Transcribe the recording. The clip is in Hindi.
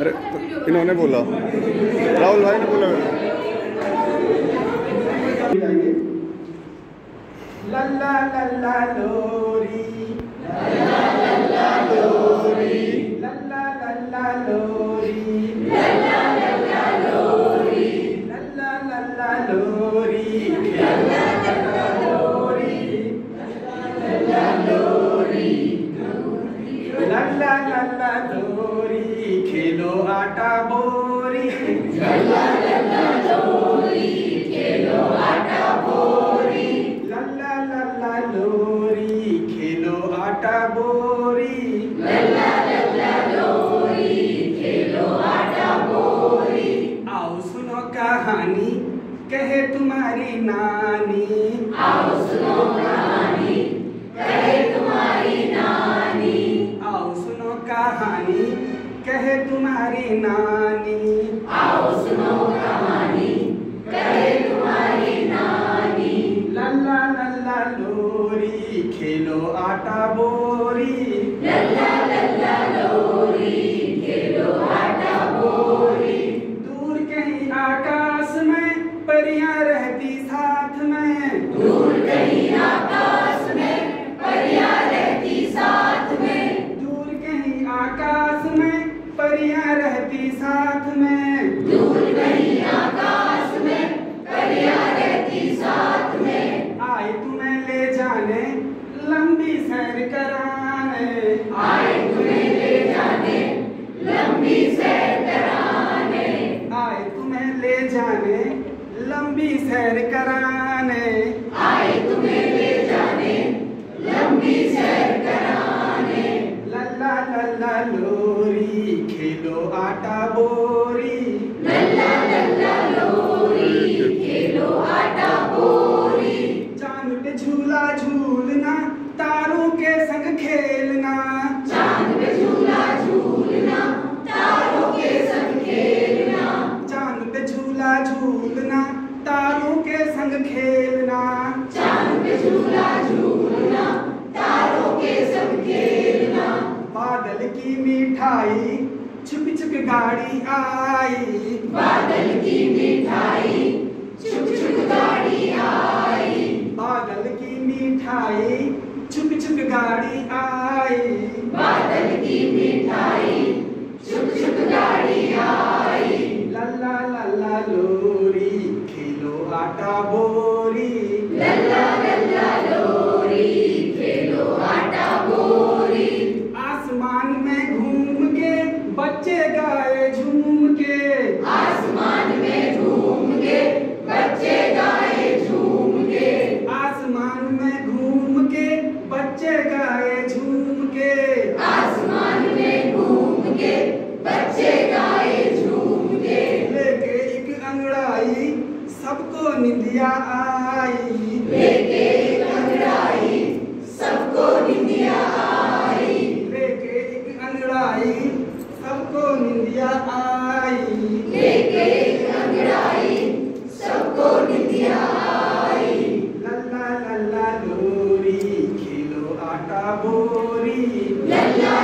अरे इन्होंने बोला राहुल भाई ने बोला लल्ला लल्ला लोरी लल्ला लल्ला लोरी लल्ला लल्ला लोरी लल्ला लल्ला लोरी। लल्ला लल्ला लोरी। लल्ला लल्ला लोरी। लल्ला लोरी खेलो आटा बोरी लल्ला लल्ला लोरी खेलो आटा बोरी लल्ला लल्ला लोरी खेलो आटा बोरी लल्ला लल्ला लोरी खेलो आटा बोरी आओ सुनो कहानी कहे तुम्हारी नानी आओ सुनो कहानी कहे तुम्हारी कहानी, कहे तुम्हारी नानी। आओ सुनो कहानी कहे तुम्हारी नानी लल्ला लल्ला लोरी, खेलो आटा बोरी। लल्ला लल्ला लोरी, खेलो आटा बोरी। साथ में। दूर कहीं आकाश में परियाँ रहती साथ में आए तुम्हें ले जाने लंबी सैर कराने आए तुम्हें ले जाने लंबी सैर कराने। आए तुम्हें ले जाने लंबी सैर कराने। खेलो आटा बोरी। लल्ला लल्ला लोरी खेलो आटा बोरी चाँद पे झूला झूलना तारों के संग खेलना चाँद पे झूला झूलना तारों के संग खेलना चाँद पे झूला झूलना, तारों के संग खेलना। चाँद पे झूला झूलना, तारों के संग खेलना। बादल की मिठाई छुप छुप गाड़ी आई। बादल की मिठाई छुप छुप गाड़ी आई। बादल की मिठाई छुप छुप गाड़ी आई। बादल की मिठाई छुप छुप गाड़ी आई। लल्ला लल्ला लोरी खेलो आटा बोरी। बच्चे गाए झूम के आसमान में घूम के बच्चे गाए झूम के लेके एक अंगड़ाई सबको निंदिया आई। लेके Yeah.